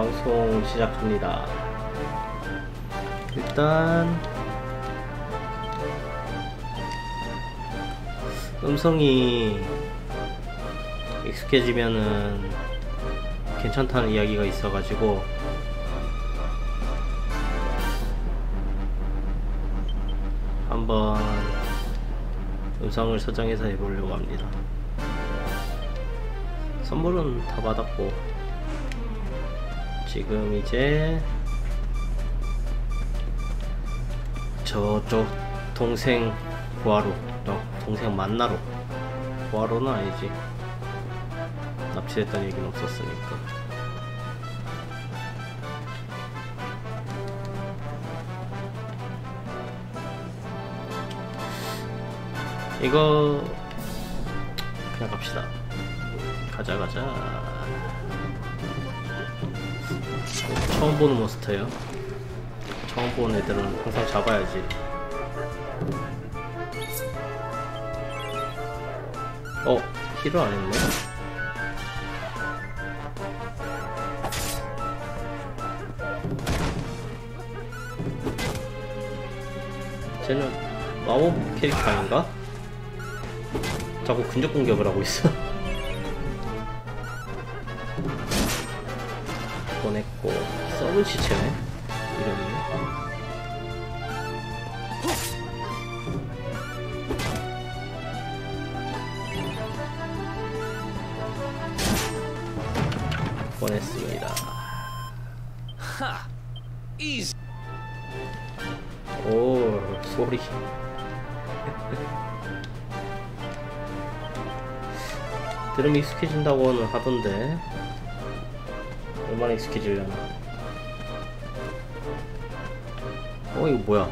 자, 방송 시작합니다. 일단 음성이 익숙해지면은 괜찮다는 이야기가 있어가지고 한번 음성을 설정해서 해보려고 합니다. 선물은 다 받았고 지금 이제 저쪽 동생 구하러 어, 동생 만나러 구하러는 아니지. 납치됐다는 얘기는 없었으니까. 이거 그냥 갑시다. 가자 가자 처음 보는 몬스터예요. 처음 보는 애들은 항상 잡아야지. 어 힐을 안 했네? 쟤는 마법 캐릭터 아닌가? 자꾸 근접 공격을 하고 있어 썩은 시체네. 이름이 보냈습니다. 오 소리. 들으면 익숙해진다고는 하던데. 얼마나 익숙해지려나 어 이거 뭐야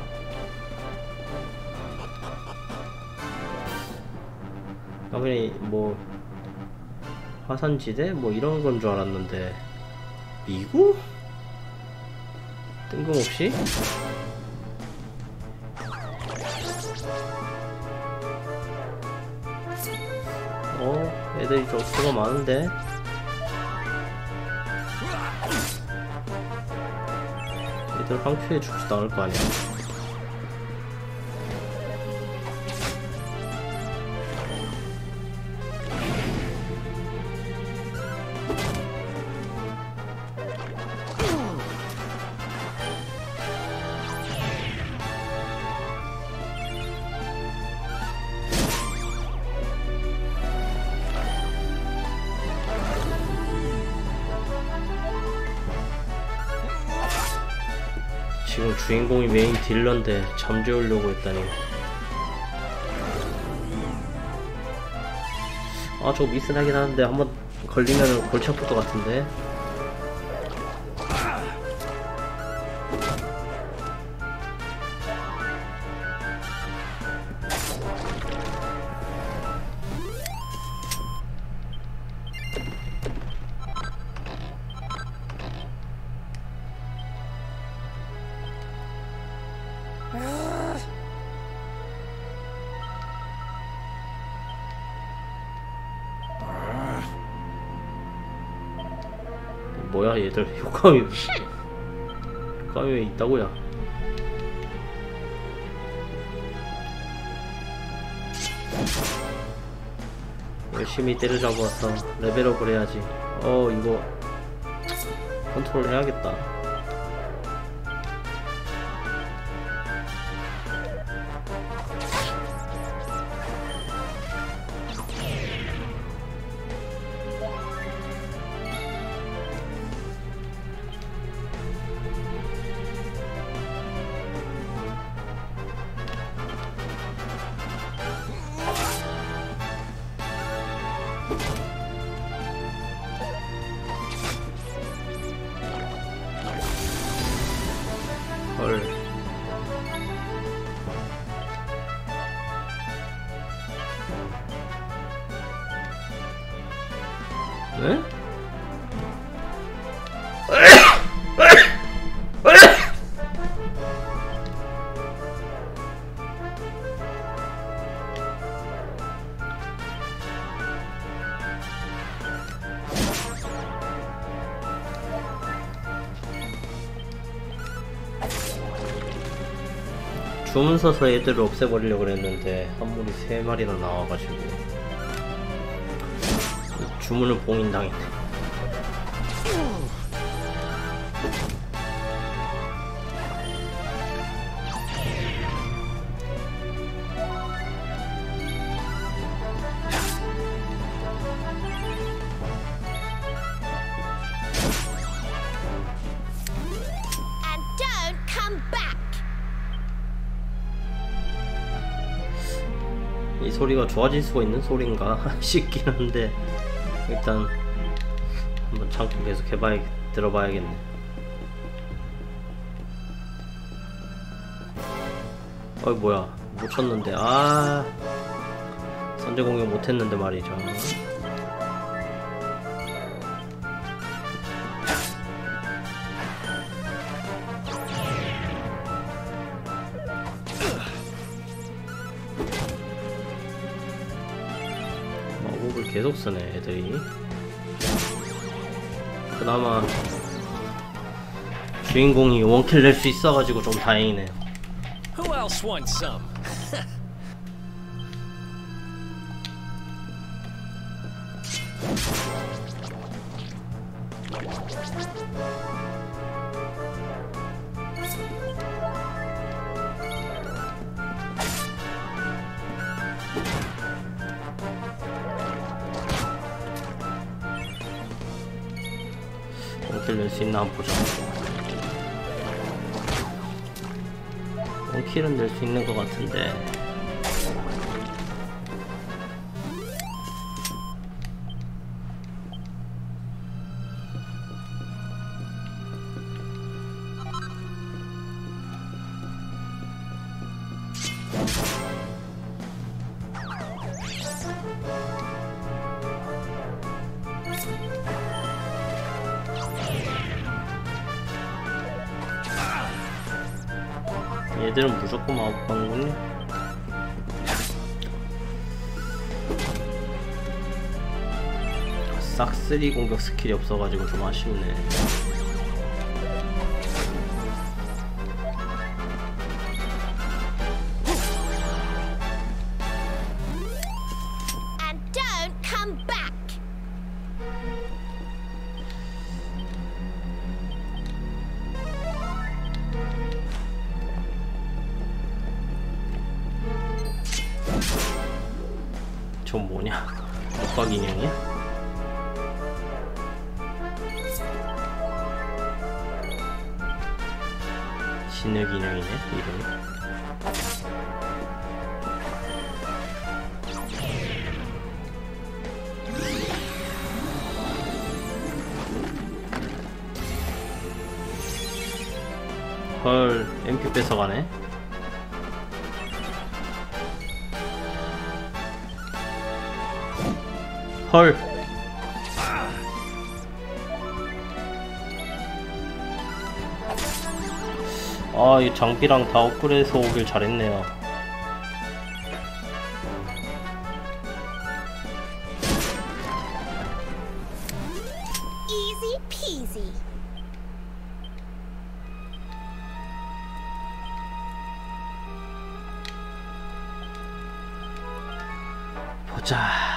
나 그냥 뭐 화산지대 뭐 이런 건 줄 알았는데 미국? 뜬금없이? 어 애들이 좀 수가 많은데 애들 황피해 죽지도 않을 거 아니야 딜러인데 잠재우려고 했다니. 아 저거 미스나긴 하는데 한번 걸리면 골치 아플 것 같은데 얘들 효과음이 효과음이 왜 있다고야 열심히 때려잡아서 레벨업을 해야지. 어 이거 컨트롤 해야겠다 주문 서서 애들을 없애버리려고 그랬는데 한 무리 세 마리나 나와가지고 주문을 봉인당했네 좋아질 수가 있는 소린가 싶긴 한데 일단 한번 참고 계속 해봐야 들어봐야겠네. 어이 뭐야 못 쳤는데 아 선제 공격 못했는데 말이죠. 쓰네 애들이 그나마 주인공이 원킬 낼 수 있어가지고 좀 다행이네요 Who else wants some? 낼수 있나 보자 원킬은 낼수 있는 것 같은데 마법방군요 싹쓸이 공격 스킬이 없어가지고 좀 아쉽네 장비랑 다 업그레이드해서 오길 잘했네요. 보자.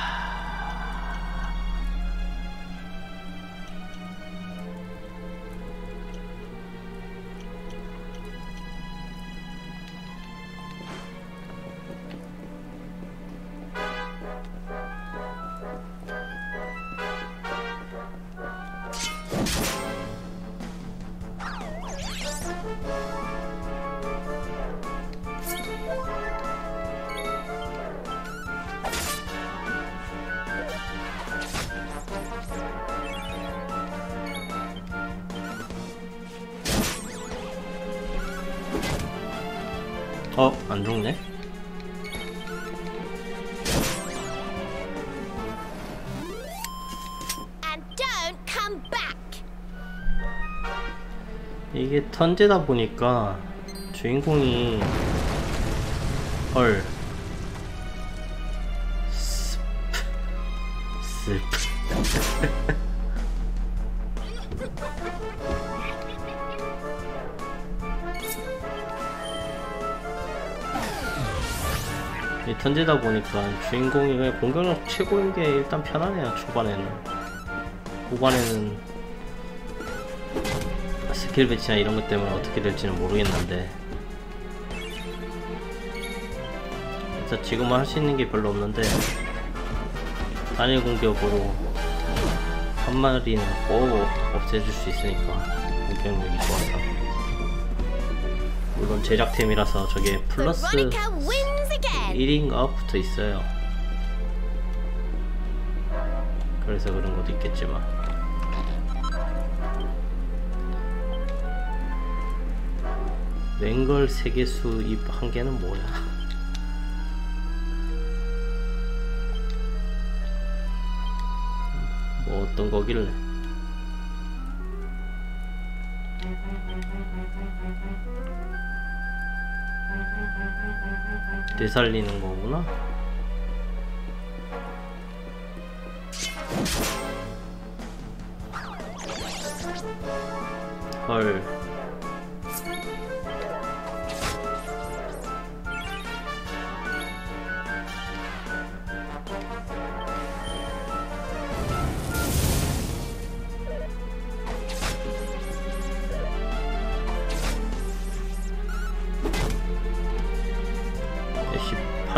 턴제다 보니까 주인공이 헐. 스프 스프 이 던지다 보니까 주인공이 공격력 최고인 게 일단 편하네요 초반에는. 후반에는 스킬 배치나 이런 것 때문에 어떻게 될지는 모르겠는데 일단 지금은 할 수 있는 게 별로 없는데 단일 공격으로 한 마리는 꼭 없애줄 수 있으니까 공격력이 좋아서 물론 제작템이라서 저게 플러스 Veronica wins again. 1인가 붙어 있어요. 그래서 그런 것도 있겠지만. 맹걸 세계수 입 한 개는 뭐야? 뭐 어떤 거길래? 되살리는 거구나. 헐.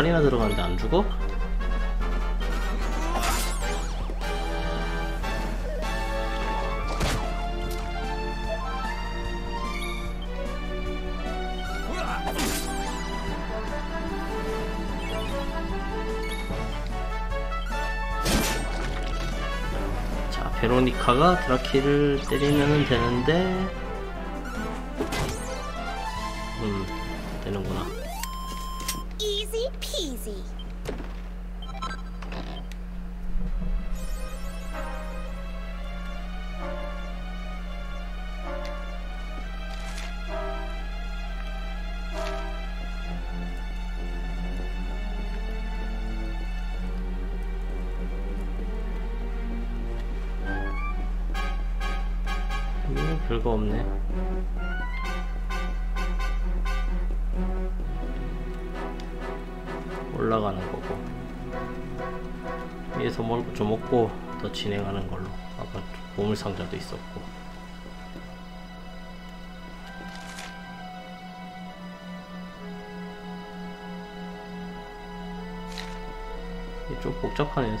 씨, 8이나 들어갔는데 안 죽어? 자, 베로니카가 드라키를 때리면 되는데,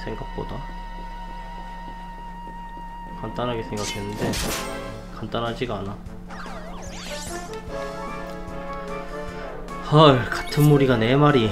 생각보다. 간단하게 생각했는데 간단하지가 않아. 헐, 같은 무리가 네 마리.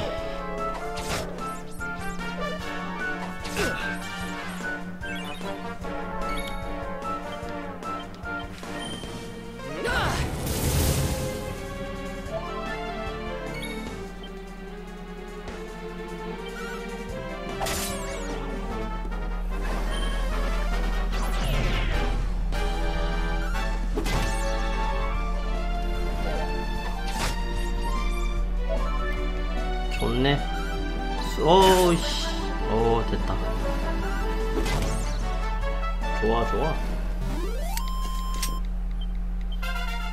오씨. 오, 됐다. 좋아, 좋아.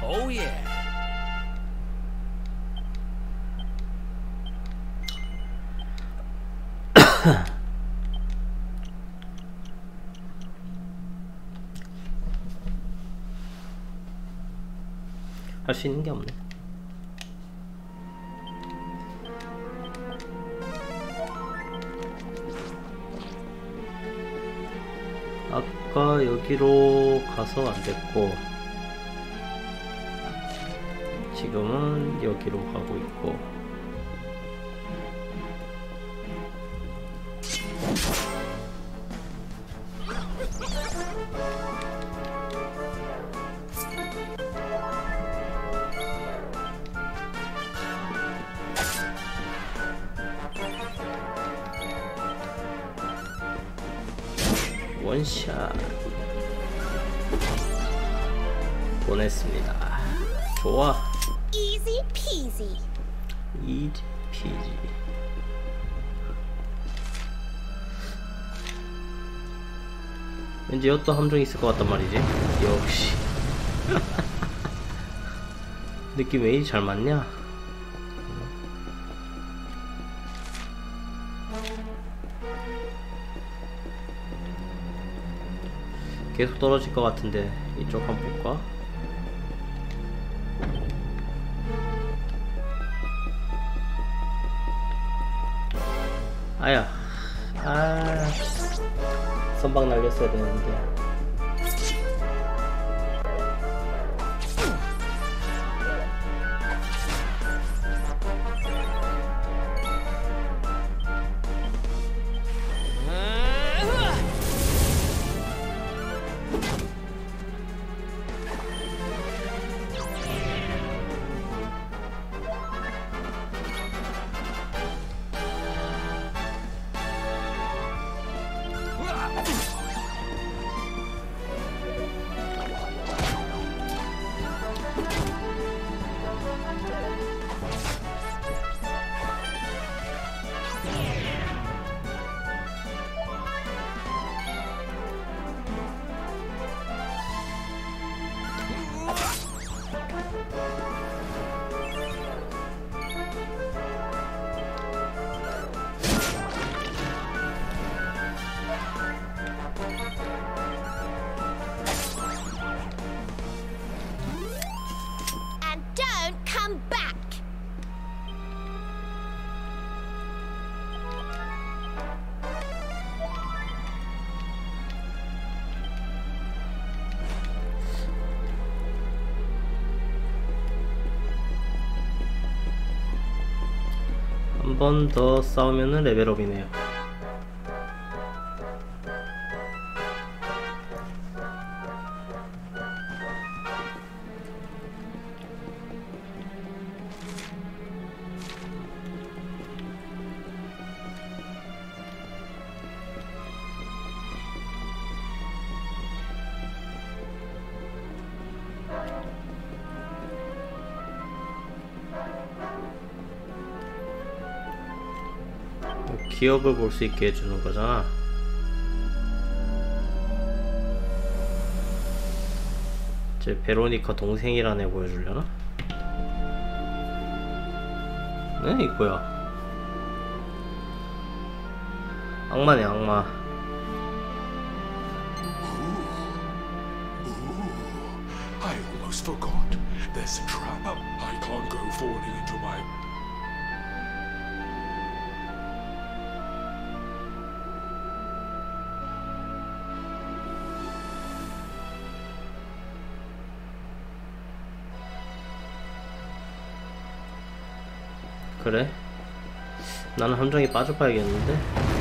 Oh yeah. 할수 있는 게 없네. 아까 여기로 가서 안 됐고 지금은 여기로 가고 있고 드디어 또 함정이 있을 것 같단 말이지. 역시. 느낌 왜 이리 잘 맞냐? 계속 떨어질 것 같은데 이쪽 한번 볼까? 번 더 싸우면은 레벨업이네요 기업을 볼 수 있게 해주는 거잖아. 제 베로니카 동생이란 애 보여주려나? 네, 이거야. 악마네, 악마. 그래? 나는 함정에 빠져봐야겠는데?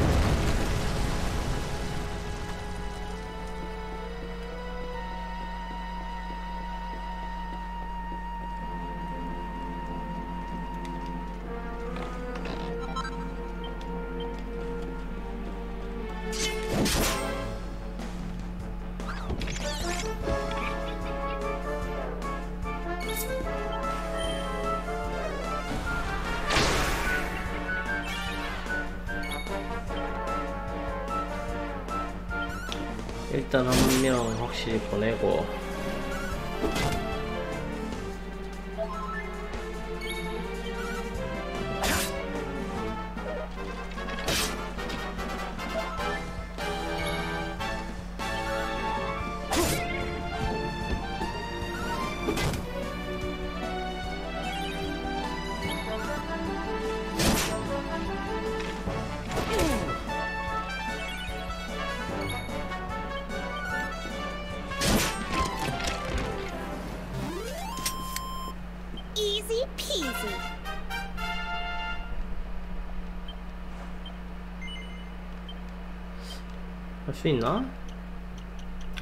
수 있나?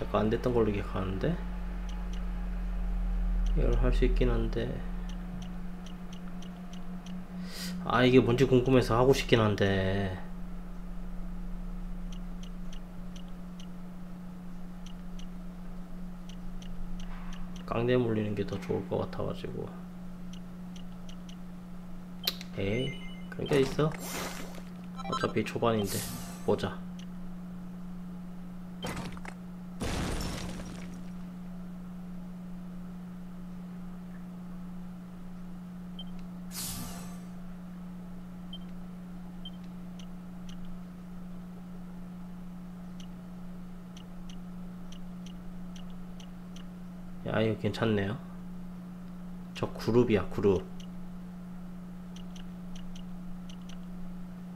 약간 안 됐던 걸로 기억하는데? 이걸 할 수 있긴 한데. 아 이게 뭔지 궁금해서 하고 싶긴 한데. 깡대 물리는 게 더 좋을 것 같아가지고. 에이 그런 게 있어? 어차피 초반인데. 보자 야 이거 괜찮네요. 저 그룹이야 그룹.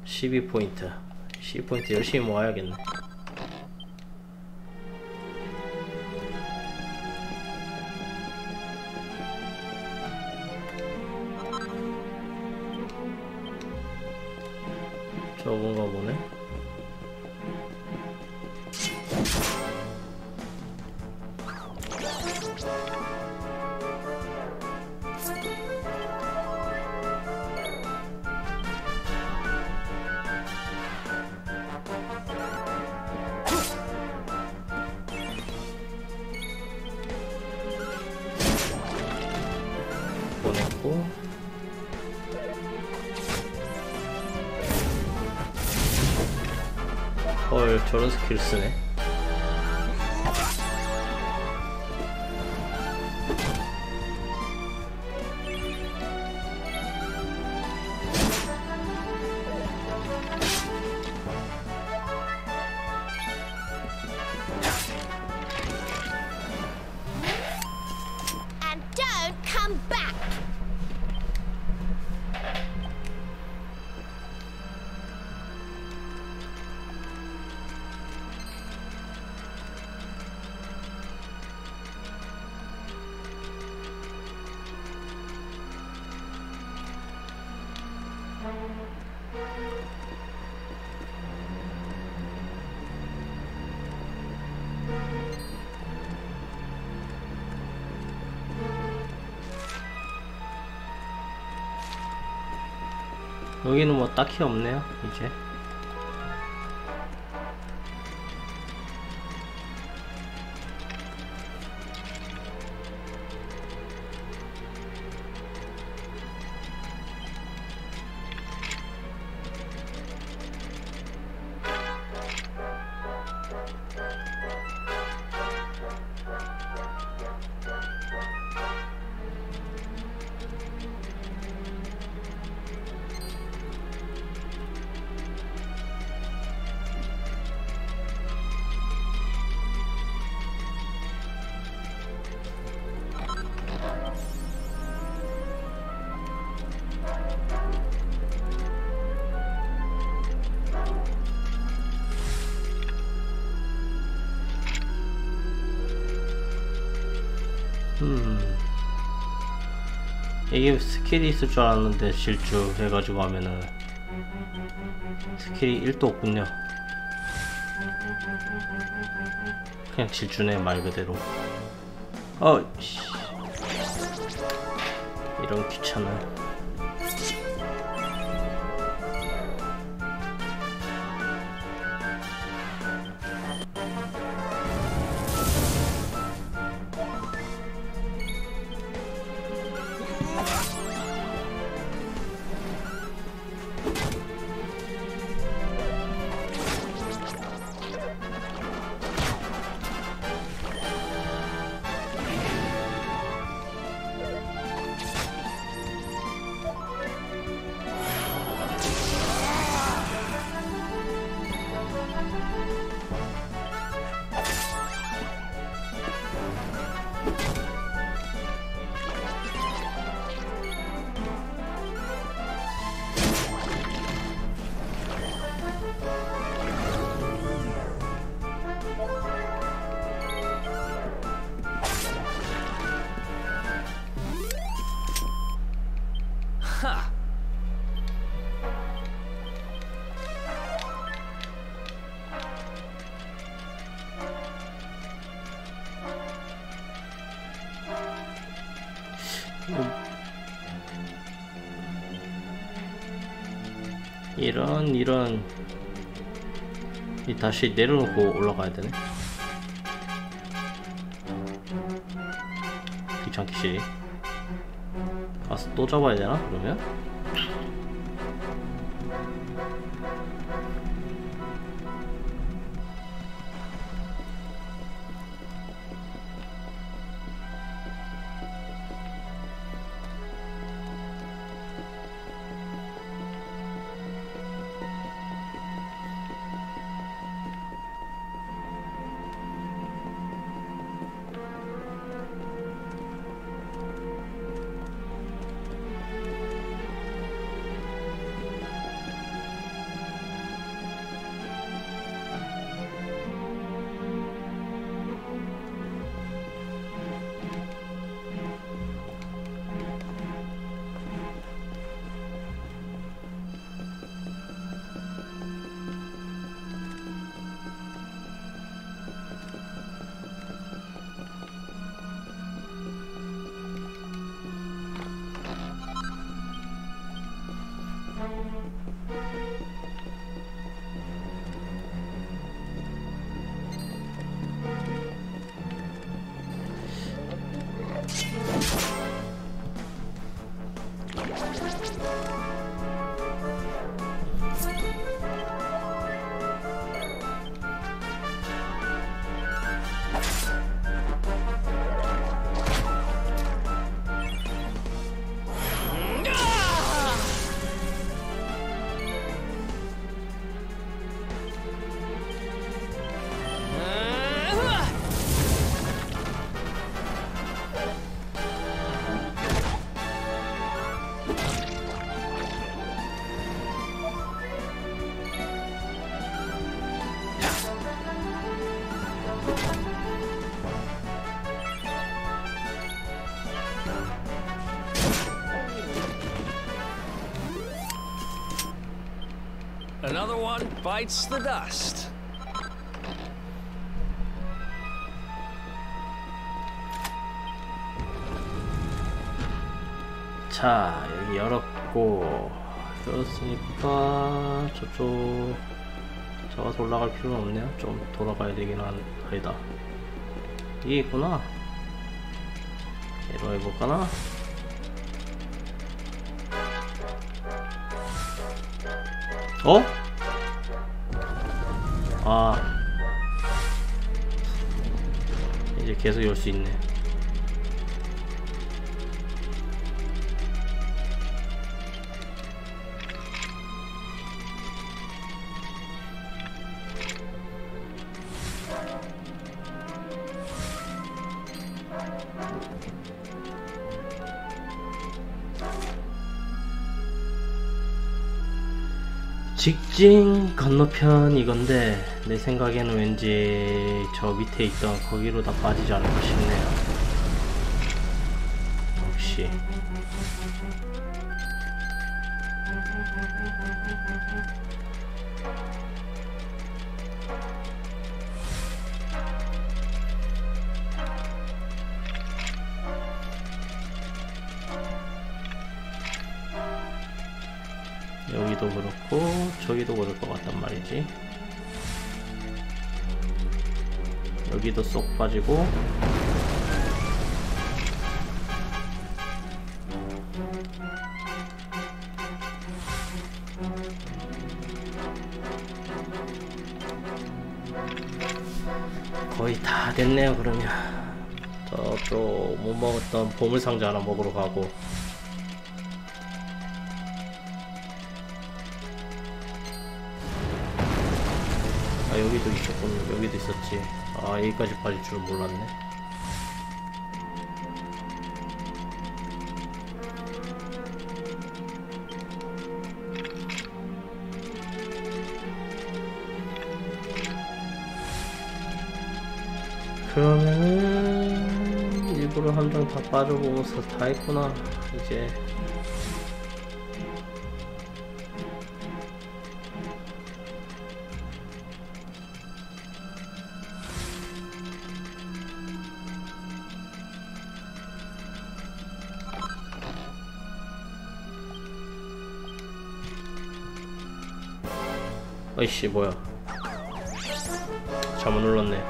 12포인트. 12포인트 열심히 모아야겠네 딱히 없네요 이제 이게 스킬이 있을 줄 알았는데 질주 해가지고 하면은 스킬이 1도 없군요. 그냥 질주네 말 그대로. 어씨. 이런 귀찮아 다시 내려놓고 올라가야 되네 귀찮기시 가서 또 잡아야 되나 그러면? Bites the dust. 자 여기 열었고 열었으니까 저쪽 저가서 올라갈 필요는 없네요 좀 돌아가야 되긴 한 아니다 이게 있구나 얘로 해볼까나 어? 아. 이제 계속 열 수 있네. 직진 건너편 이건데 내 생각에는 왠지 저 밑에 있던 거기로 다 빠지지 않을까 싶네요. 역시. 여기도 그렇고 저기도 그럴 것 같단 말이지 여기도 쏙 빠지고. 거의 다 됐네요 그러면. 저쪽 못 먹었던 보물상자 하나 먹으러 가고 여기도 있었군. 여기도 있었지. 아 여기까지 빠질 줄은 몰랐네. 그러면은 일부러 함정 다 빠져보면서 다 했구나. 이제 어이씨 뭐야. 잘못 눌렀네.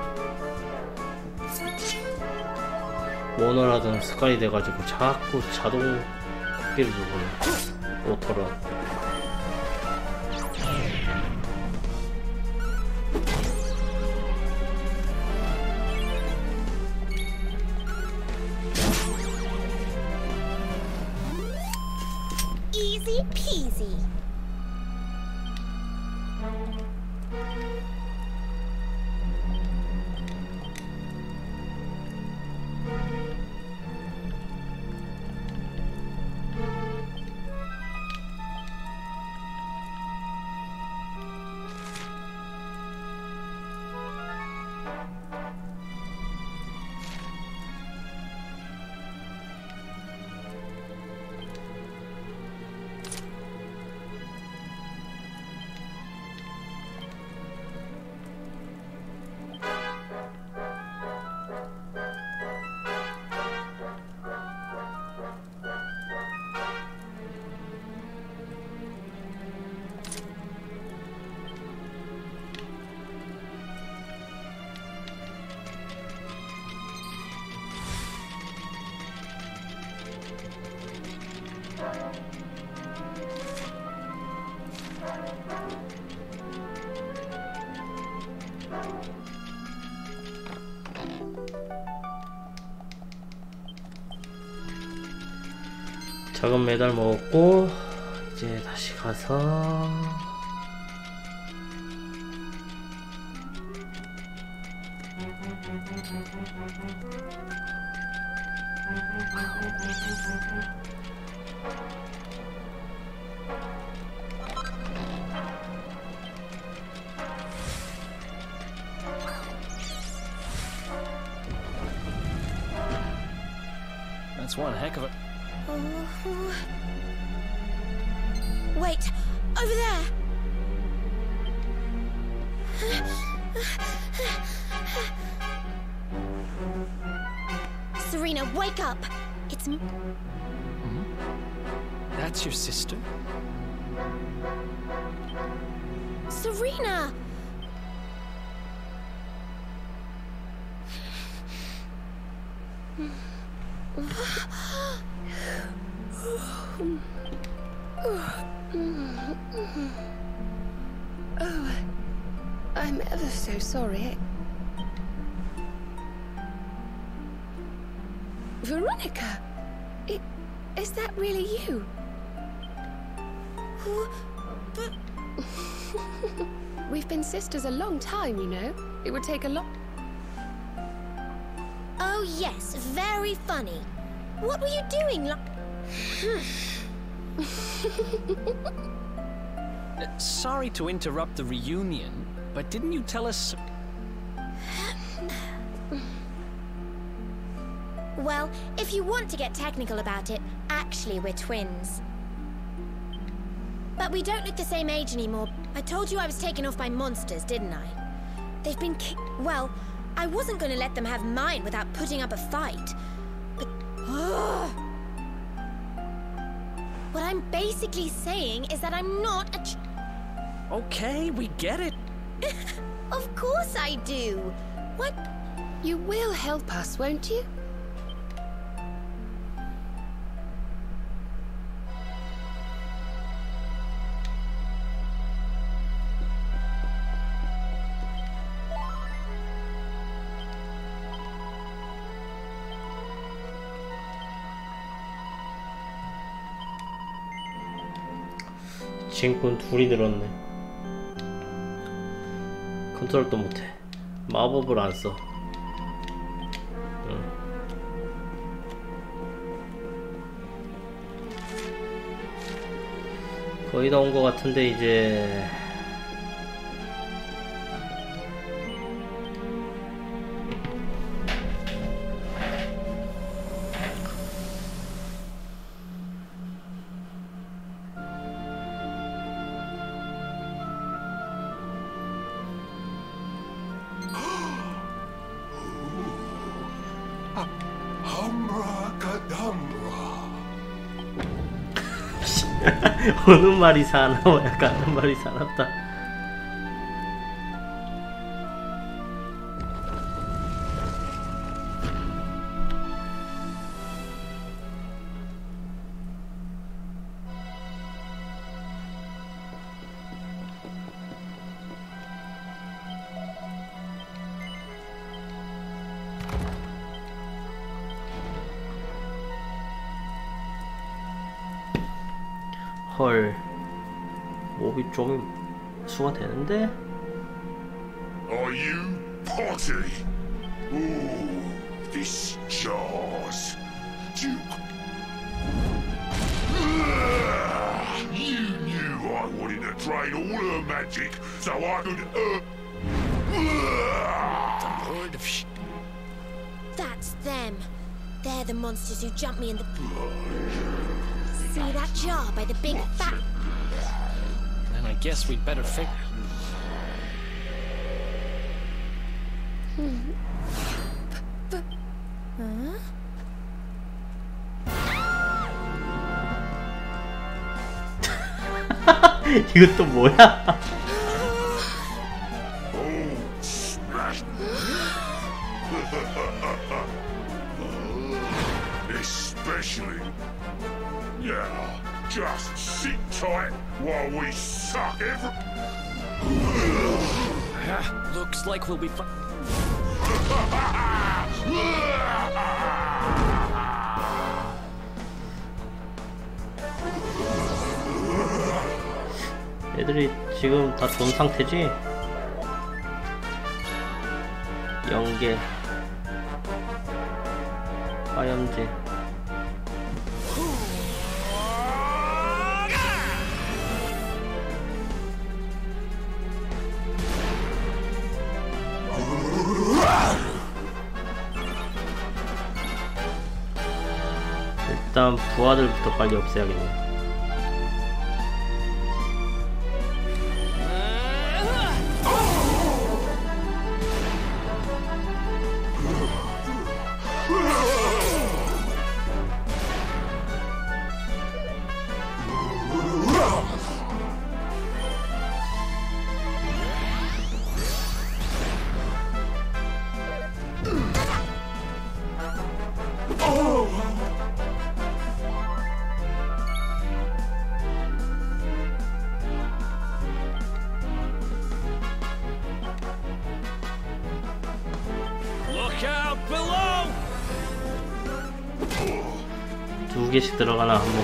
모노라든 습관이 돼가지고 자꾸 자동 걷기를 누르네. 오토런 메달 먹었고 이제 다시 가서 Wait, over there. Serena, wake up! It's m- mm-hmm. That's your sister? Serena! I'm ever so sorry. Veronica! I- is that really you? But We've been sisters a long time, you know. It would take a lot. oh yes, very funny. What were you doing? Lo- Uh, sorry to interrupt the reunion, but didn't you tell us. well, if you want to get technical about it, actually we're twins. But we don't look the same age anymore. I told you I was taken off by monsters, didn't I? They've been well, I wasn't going to let them have mine without putting up a fight. But What I'm basically saying is that I'm not a Okay, we get it. Of course I do. What? You will help us, won't you? 친구는 둘이 늘었네. 컨트롤도 못해. 마법을 안 써. 응. 거의 다 온 것 같은데 이제 Humbracadabra. 어느 말이 뭐야? 상태지? 연계. 화염제. 일단 부하들부터 빨리 없애야겠네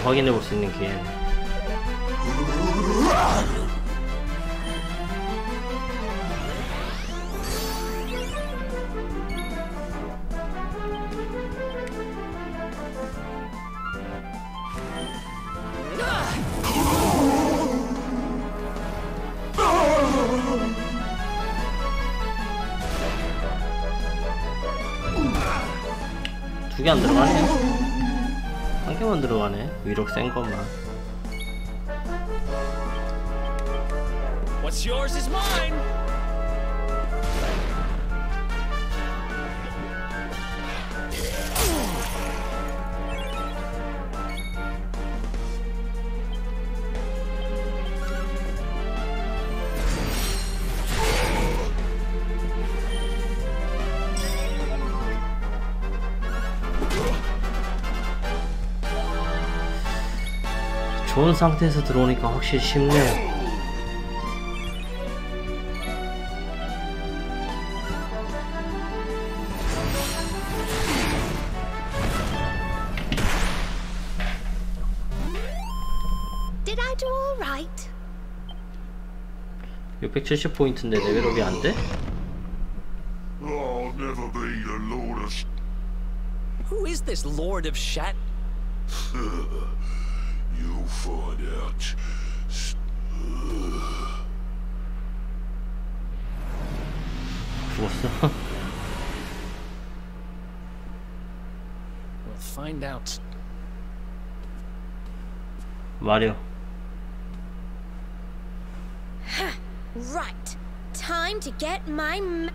확인해 볼 수 있는 기회. 상태에서 들어오니까 확실히 쉽네요. Did I do all right? 670포인트인데 레벨업이 안 돼? I'll never be the Lord of Sh- Who is this Lord of Shat? you find out. we'll find out. Mario. right. Time to get my...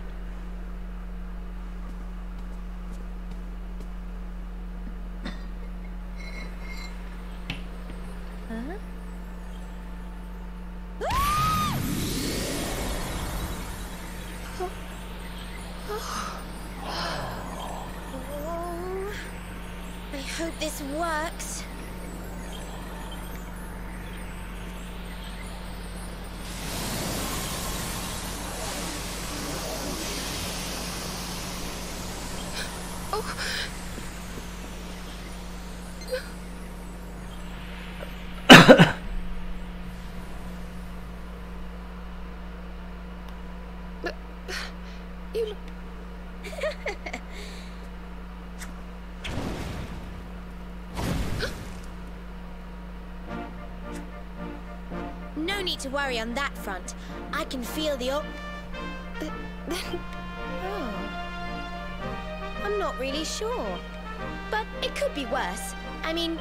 to worry on that front. I can feel the. O- oh. I'm not really sure. But it could be worse. I mean,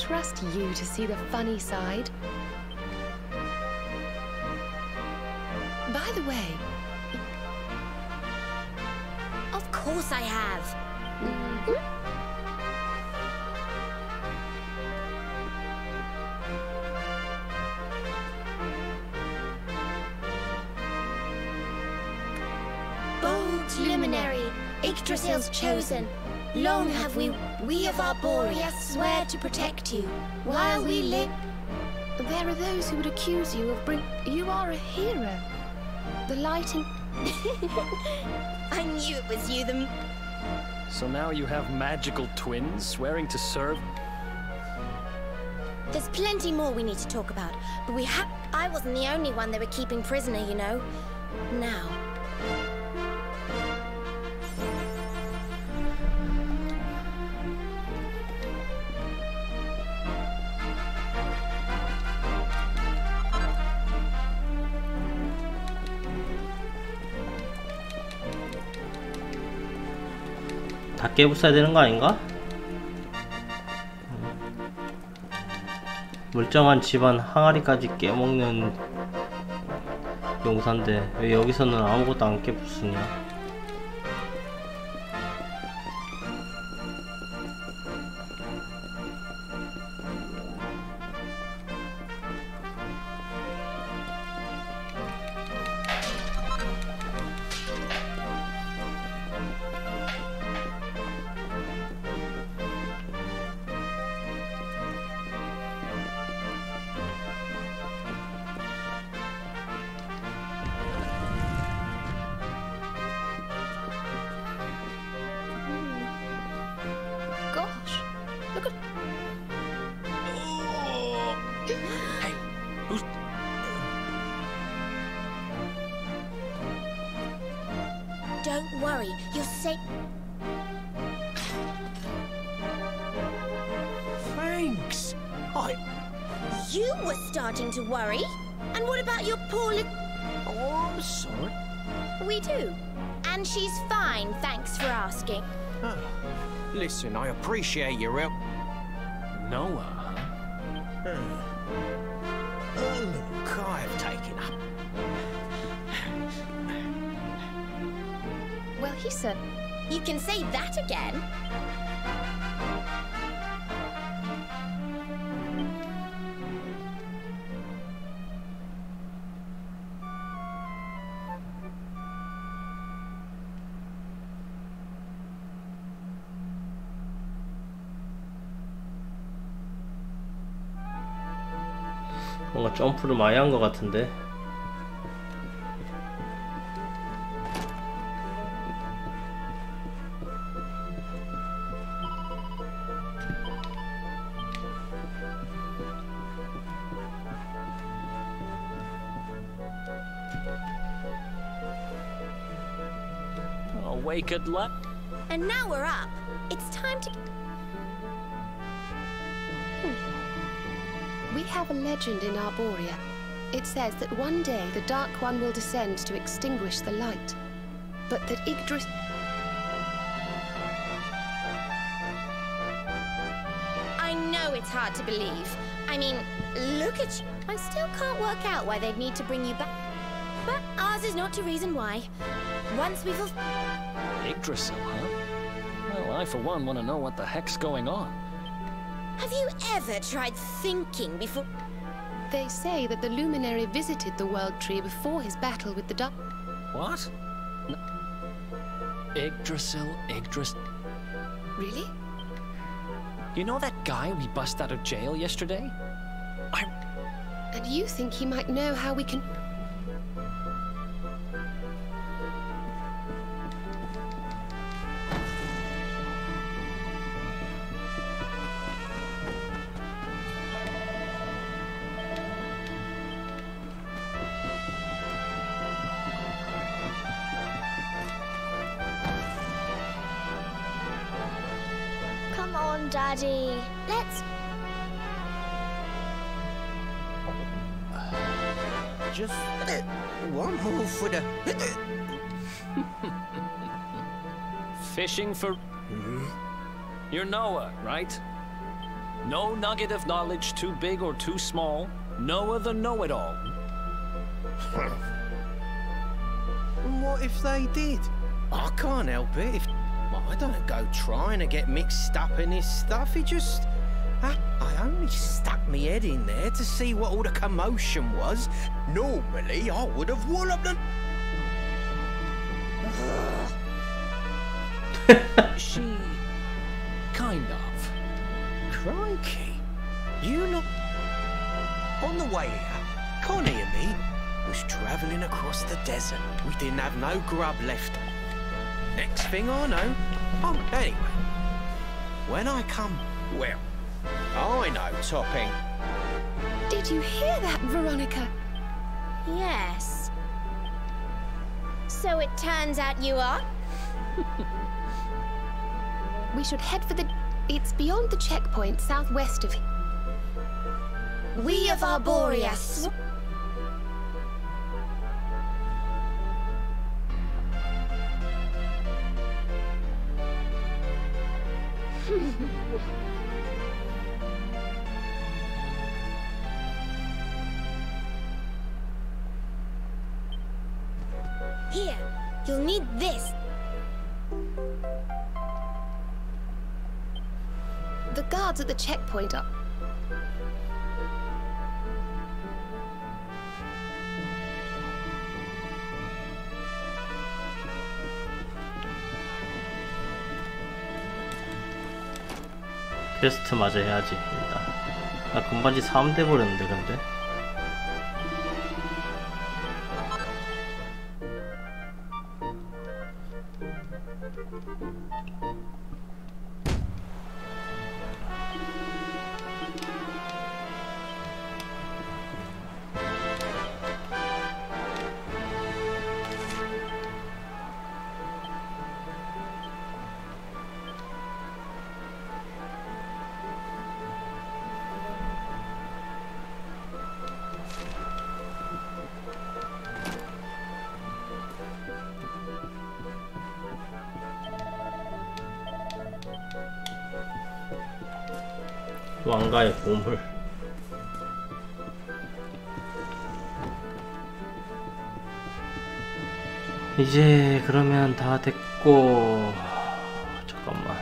Trust you to see the funny side. Long have we, we of Arborea, swear to protect you, while we live. there are those who would accuse you of bring. You are a hero. The light in. I knew it was you, the. So now you have magical twins swearing to serve. There's plenty more we need to talk about, but we have. I wasn't the only one they were keeping prisoner, you know. Now. 다 깨부숴야 되는 거 아닌가? 멀쩡한 집안 항아리까지 깨먹는 용사인데 왜 여기서는 아무것도 안 깨부수냐? share your 뭔가 점프를 많이 한 것 같은데 Awake at last. And now we're up. It's time to. We have a legend in Arborea. It says that one day the Dark One will descend to extinguish the light. But that Yggdrasil. I know it's hard to believe. I mean, look at you. I still can't work out why they'd need to bring you back. But ours is not to reason why. Once we've. Yggdrasil, huh? Well, I for one want to know what the heck's going on. Have you ever tried thinking before? They say that the luminary visited the World Tree before his battle with the Dark. What? N- Yggdrasil, Yggdrasil. Really? You know that guy we bust out of jail yesterday? I. And you think he might know how we can. Fishing for. Mm-hmm. You're Noah, right? No nugget of knowledge too big or too small. Noah the know it all. what if they did? I can't help it if. I don't go trying to get mixed up in this stuff. It just. I, I only stuck me head in there to see what all the commotion was. Normally, I would have walloped them. She. kind of. Crikey. You know. On the way here, Connie and me was travelling across the desert. We didn't have no grub left. Next thing I know. Oh, anyway. When I come. Well, I know topping. Did you hear that, Veronica? Yes. So it turns out you are? We should head for the. It's beyond the checkpoint southwest of. We of Arborea. guards at the checkpoint are. 퀘스트 마저 해야지 일단 나 금반지 3 돼버렸는데 근데 이제 그러면 다 됐고 잠깐만.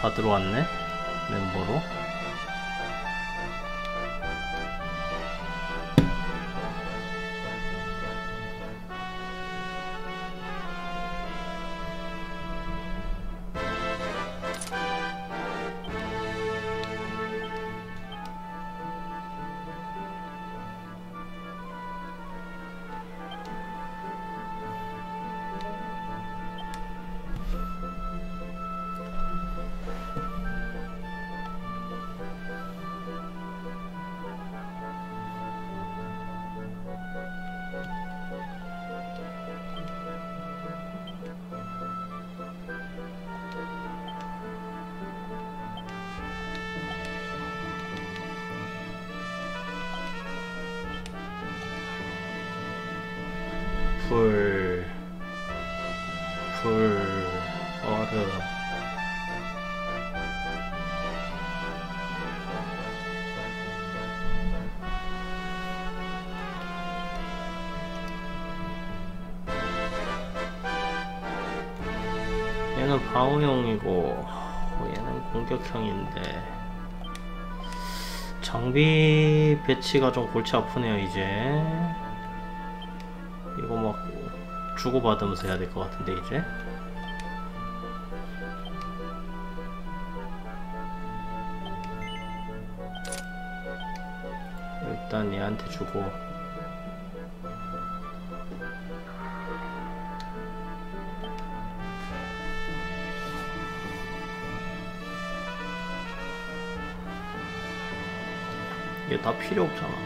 다 들어왔네 멤버로 배치가 좀 골치 아프네요 이제. 이거 막 주고받으면서 해야 될 것 같은데 이제. 일단 얘한테 주고 다 필요 없잖아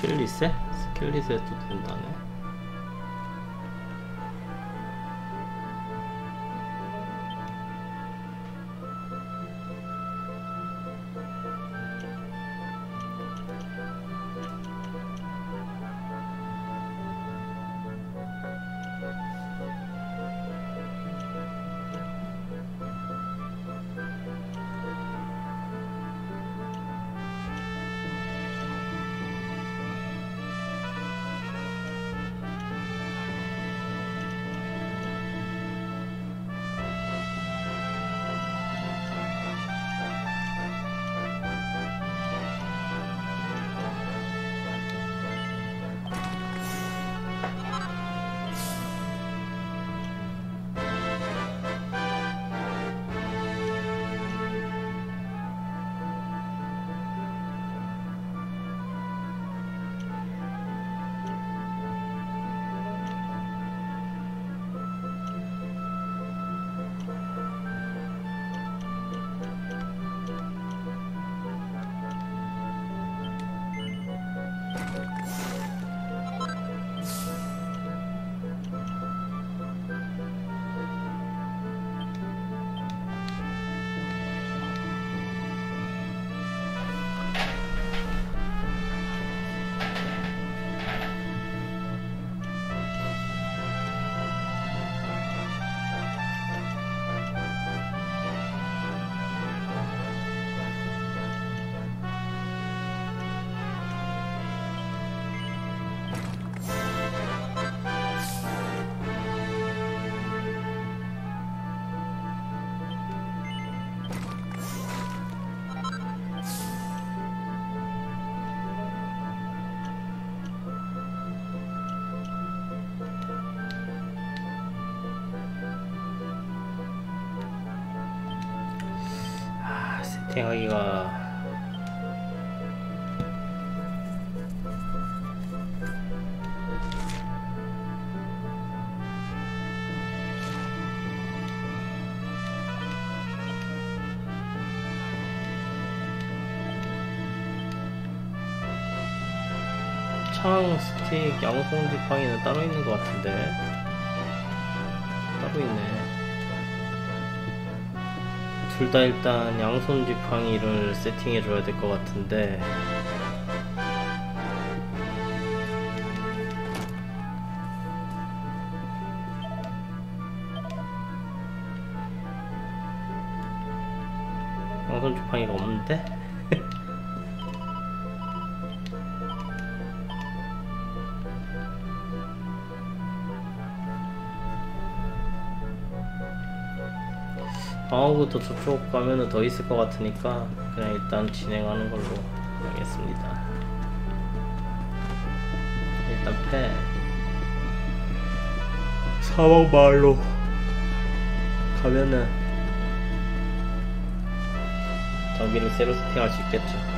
스킬 리셋? 스킬 리셋도 된다네 세팅하기가 창 스틱 양손 지팡이는 따로 있는 것 같은데 둘 다 일단 양손 지팡이를 세팅해 줘야 될 것 같은데 방어부터 저쪽 가면은 더 있을 것 같으니까 그냥 일단 진행하는 걸로 하겠습니다. 일단 패 사막 마을로 가면은 장비를 새로 세팅할 수 있겠죠.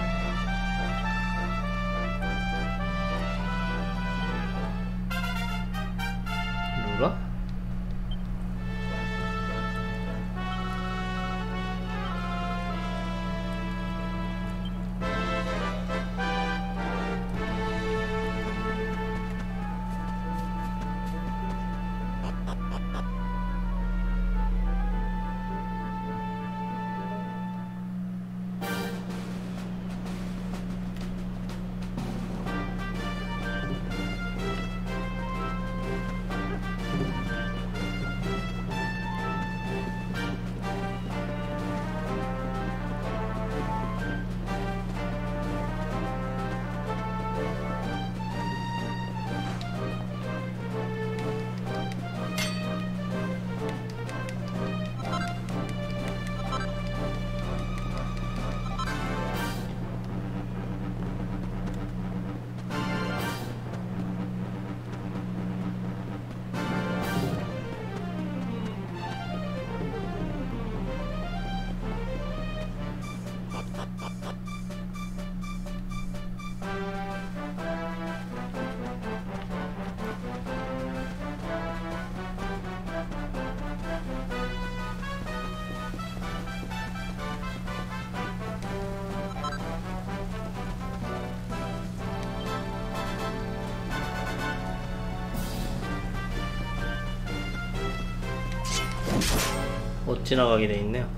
지나가게 돼 있네요.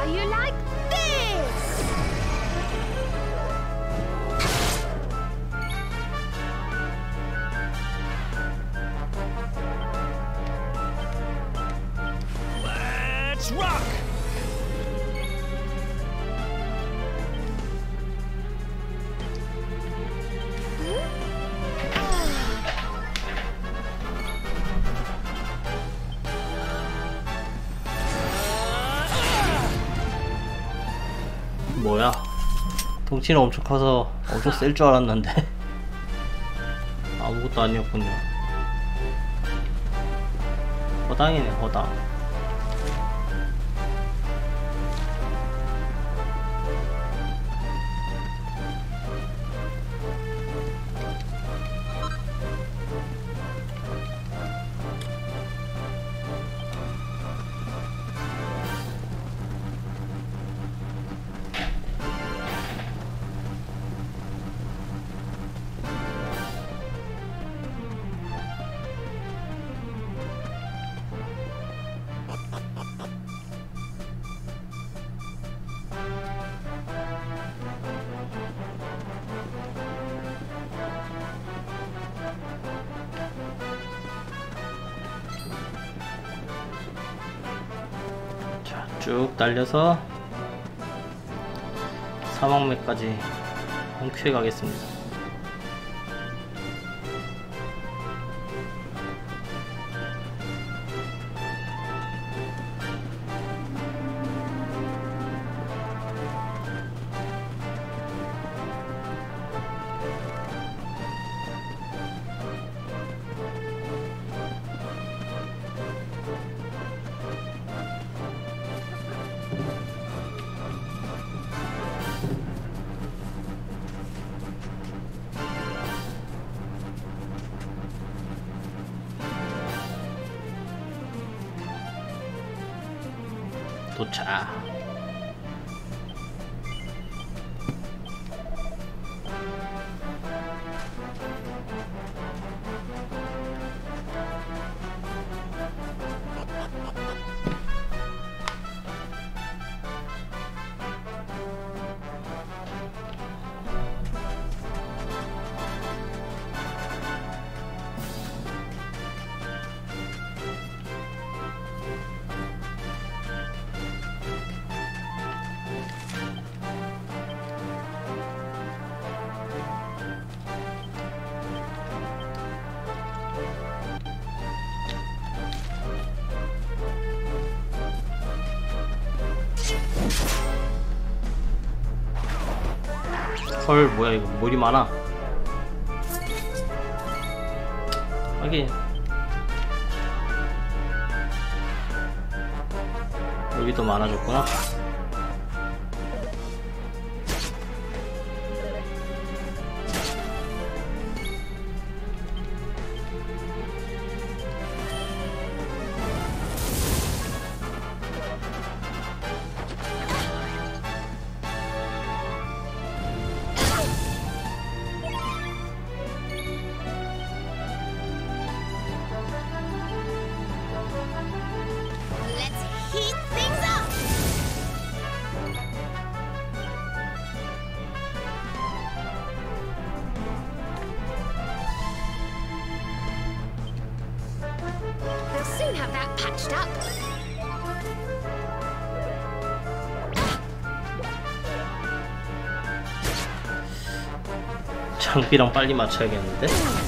How you like 덩치는 엄청 커서 엄청 셀 줄 알았는데 아무것도 아니었군요. 허당이네 허당. 쭉 달려서 사막맥까지 한큐에 가겠습니다. 헐 뭐야 이거. 물이 많아. 하긴 여기도 많아졌구나 장비랑 빨리 맞춰야겠는데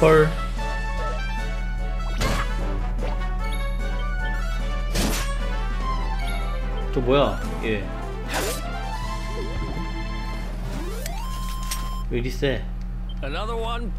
헐 저 뭐야 얘 왜 이리 세 Another one?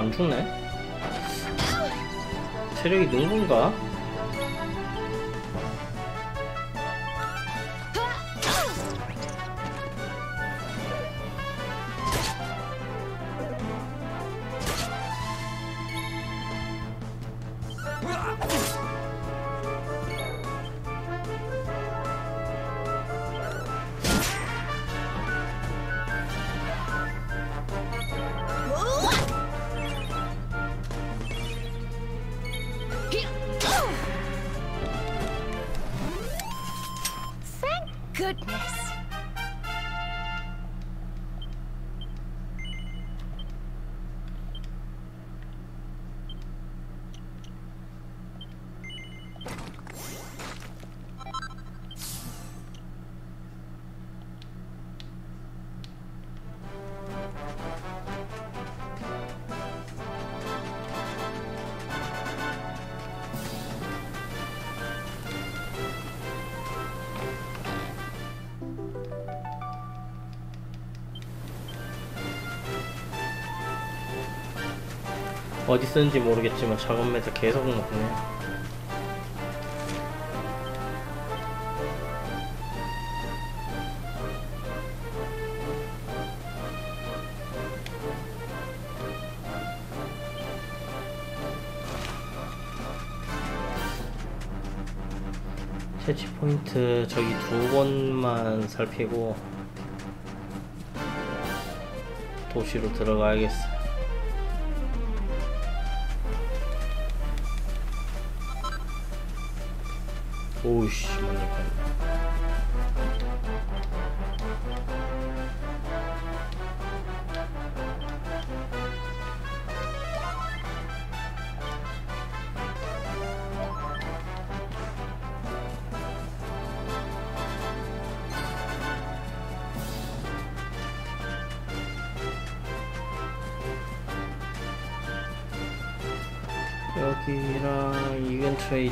안 죽네? 체력이 는 건가? 어디 쓰는지 모르겠지만 작은 매들 계속 먹네. 채취 포인트 저기 두 번만 살피고 도시로 들어가야겠어.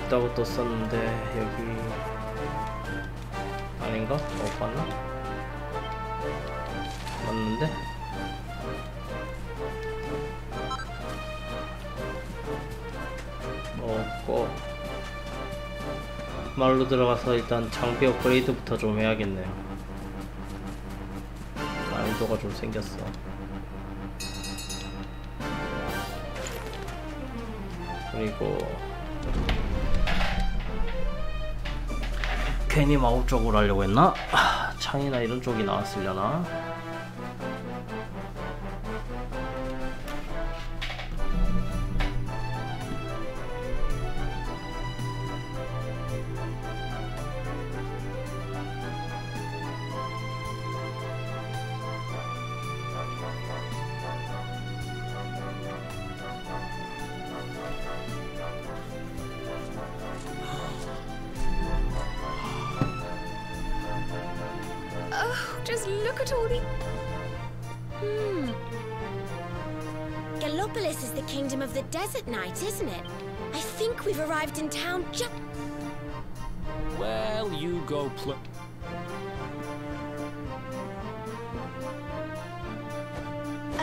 있다고 떴었는데 여기 아닌가? 어 맞나? 맞는데? 없고 말로 들어가서 일단 장비 업그레이드부터 좀 해야겠네요 난이도가 좀 생겼어 그리고 괜히 마법 쪽으로 하려고 했나? 아, 창이나 이런 쪽이 나왔으려나?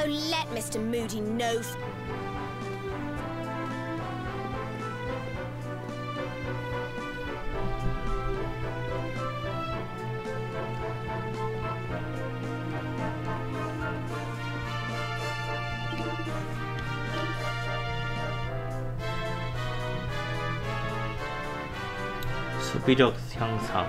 Oh, let Mr. Moody know. f- 수비력 향상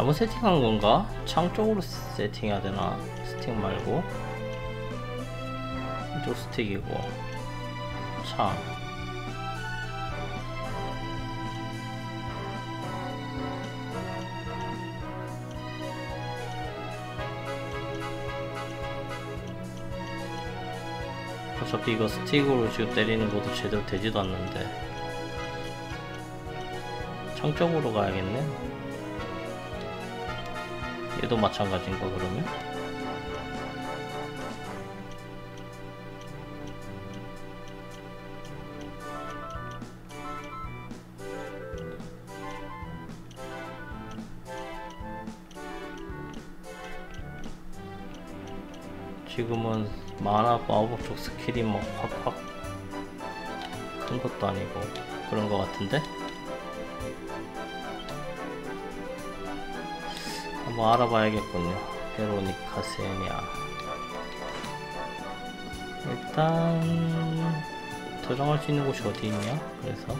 잘못 세팅한 건가? 창 쪽으로 세팅해야 되나? 스틱 말고. 이쪽 스틱이고. 창. 어차피 이거 스틱으로 지금 때리는 것도 제대로 되지도 않는데. 창 쪽으로 가야겠네 얘도 마찬가지인가 그러면? 지금은 만화 마법 쪽 스킬이 뭐 확확 큰 것도 아니고 그런 것 같은데? 한번 알아봐야겠군요. 베로니카 세니아. 일단 저장할 수 있는 곳이 어디 있냐? 그래서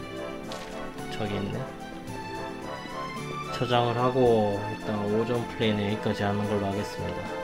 저기 있네. 저장을 하고 일단 오전 플레이는 여기까지 하는 걸로 하겠습니다.